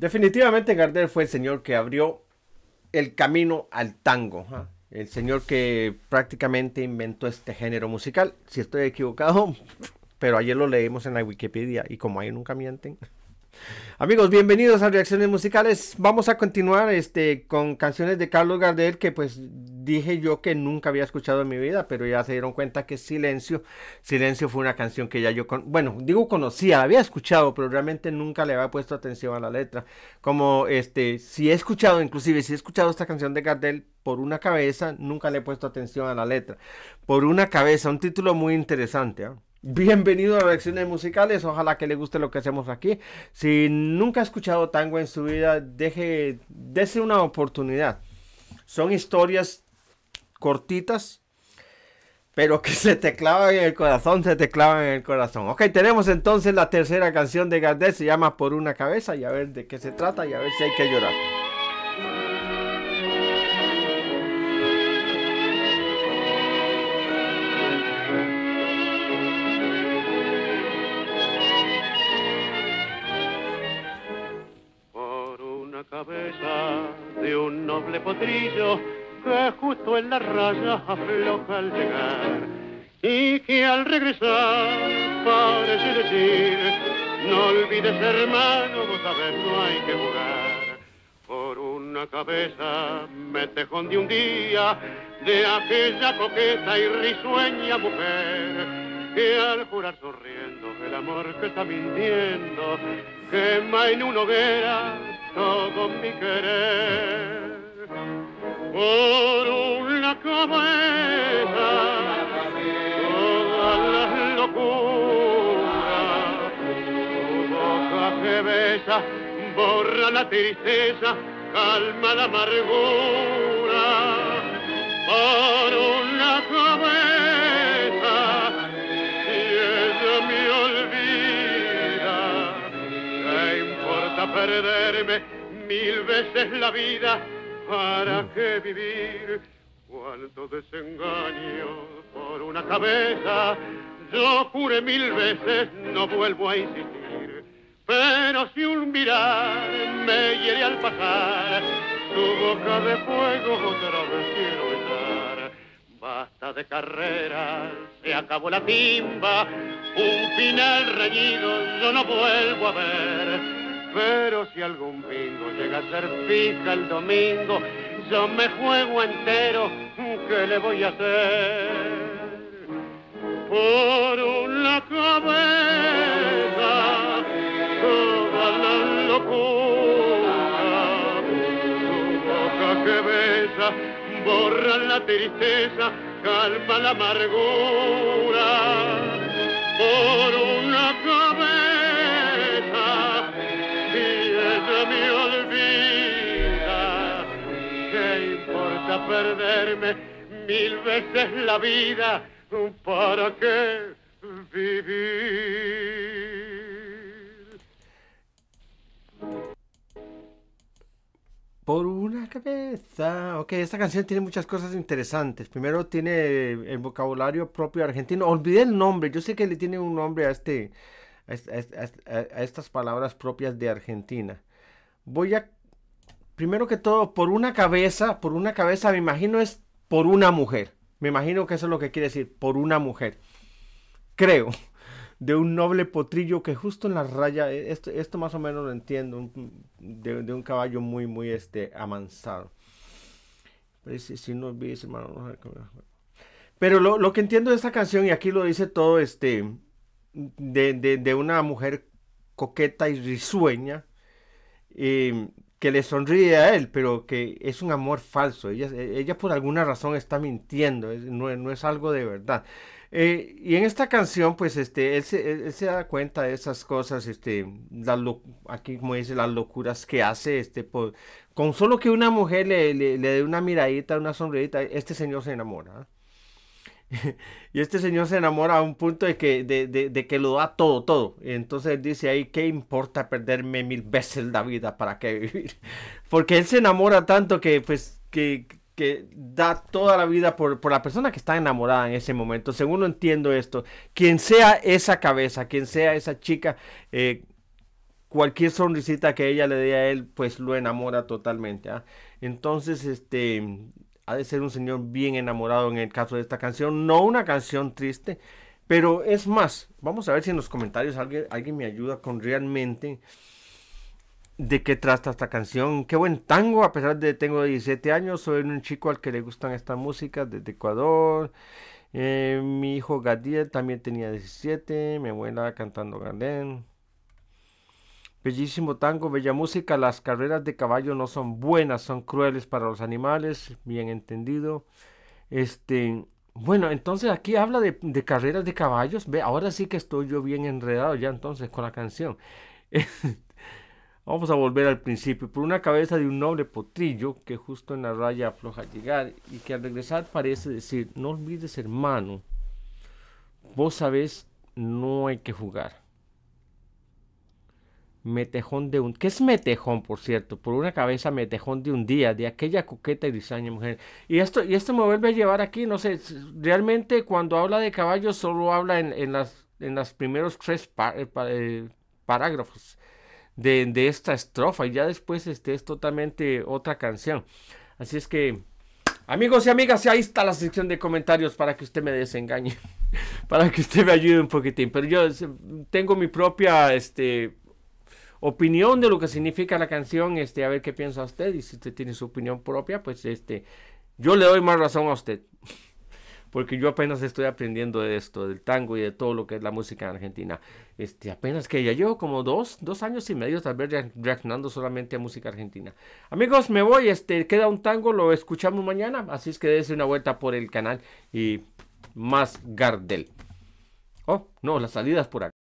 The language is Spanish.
Definitivamente Gardel fue el señor que abrió el camino al tango. ¿ah? El señor que prácticamente inventó este género musical. Si estoy equivocado, pero ayer lo leímos en la Wikipedia y como ahí nunca mienten. Amigos, bienvenidos a Reacciones Musicales. Vamos a continuar este, con canciones de Carlos Gardel que pues dije yo que nunca había escuchado en mi vida, pero ya se dieron cuenta que Silencio, Silencio fue una canción que ya yo, con, bueno, digo conocía, había escuchado, pero realmente nunca le había puesto atención a la letra. Como este, si he escuchado, inclusive si he escuchado esta canción de Gardel por una cabeza, nunca le he puesto atención a la letra. Por una cabeza, un título muy interesante. ¿eh? Bienvenido a Reacciones Musicales, ojalá que le guste lo que hacemos aquí. Si nunca ha escuchado tango en su vida, deje, dése una oportunidad. Son historias cortitas, pero que se te clavan en el corazón, se te clavan en el corazón. Ok, tenemos entonces la tercera canción de Gardel, se llama Por una cabeza, y a ver de qué se trata y a ver si hay que llorar. de un noble potrillo que justo en la raya afloja al llegar y que al regresar parece decir no olvides hermano, vos sabes no hay que jugar. Por una cabeza me tejón de un día de aquella coqueta y risueña mujer que al jurar sonriendo el amor que está mintiendo quema en una hoguera todo mi querer por una cabeza todas las locuras tu boca que besa borra la tristeza calma la amargura. Por una cabeza si ella me olvida ¿qué importa perderme mil veces la vida para qué vivir cuánto desengaño por una cabeza. Yo juré mil veces no vuelvo a insistir. Pero si un mirar me hiere al pasar su boca de fuego otra vez quiero besar. Basta de carreras se acabó la timba. Un final reñido yo no vuelvo a ver pero si algún bingo llega a ser fija el domingo, yo me juego entero, ¿qué le voy a hacer? Por una cabeza, toda la locura, tu boca que besa, borra la tristeza, calma la amargura. Por una mil veces la vida? ¿Para qué vivir? Por una cabeza. Ok, esta canción tiene muchas cosas interesantes. Primero tiene el vocabulario propio argentino. Olvidé el nombre. Yo sé que le tiene un nombre a este. A estas palabras propias de Argentina voy a, primero que todo, por una cabeza, por una cabeza, me imagino es por una mujer. Me imagino que eso es lo que quiere decir, por una mujer. Creo, de un noble potrillo que justo en la raya, e, esto, esto más o menos lo entiendo, de, un caballo muy, muy este, amansado. Pero si, no hermano, Pero lo, lo, que entiendo de esta canción, y aquí lo dice todo, este, de, de, de una mujer coqueta y risueña, que le sonríe a él, pero que es un amor falso. Ella, ella por alguna razón está mintiendo, no, no es algo de verdad. Eh, y en esta canción, pues, este, él se, da cuenta de esas cosas, este, aquí como dice, las locuras que hace, este, con solo que una mujer le, le, le dé una miradita, una sonrisa, este señor se enamora. y este señor se enamora a un punto de que, de, que lo da todo, todo. Entonces dice ahí, ¿qué importa perderme mil veces la vida para qué vivir? Porque él se enamora tanto que, pues, que, que da toda la vida por, por, la persona que está enamorada en ese momento. Según entiendo esto, quien sea esa cabeza, quien sea esa chica, eh, cualquier sonrisita que ella le dé a él, pues lo enamora totalmente. ¿ah? Entonces, este, ha de ser un señor bien enamorado en el caso de esta canción. No una canción triste, pero es más, vamos a ver si en los comentarios alguien, alguien me ayuda con realmente de qué trata esta canción. Qué buen tango, a pesar de que tengo 17 años, soy un chico al que le gustan estas músicas desde Ecuador. Eh, mi hijo Gadiel también tenía 17, mi abuela cantando Gardén. Bellísimo tango, bella música. Las carreras de caballo no son buenas, son crueles para los animales, bien entendido. Este, bueno, entonces aquí habla de, carreras de caballos. Ve, ahora sí que estoy yo bien enredado ya entonces con la canción. Vamos a volver al principio. Por una cabeza de un noble potrillo que justo en la raya afloja llegar y que al regresar parece decir, no olvides hermano, vos sabés, no hay que jugar. Metejón de un... ¿Qué es metejón, por cierto? Por una cabeza metejón de un día, de aquella coqueta y diseña mujer. Y esto, y esto me vuelve a llevar aquí, no sé, realmente cuando habla de caballos solo habla en, en las, en los primeros tres eh, eh, parágrafos de, de, esta estrofa y ya después este es totalmente otra canción. Así es que, amigos y amigas, ahí está la sección de comentarios para que usted me desengañe, para que usted me ayude un poquitín. Pero yo tengo mi propia, este opinión de lo que significa la canción, este, a ver qué piensa usted y si usted tiene su opinión propia, pues este, yo le doy más razón a usted, porque yo apenas estoy aprendiendo de esto, del tango y de todo lo que es la música en Argentina. Este, apenas que ya llevo como dos, dos años y medio tal vez reaccionando solamente a música argentina. Amigos, me voy, este, queda un tango, lo escuchamos mañana, así es que dése una vuelta por el canal y más Gardel. Oh, no, las salidas por acá.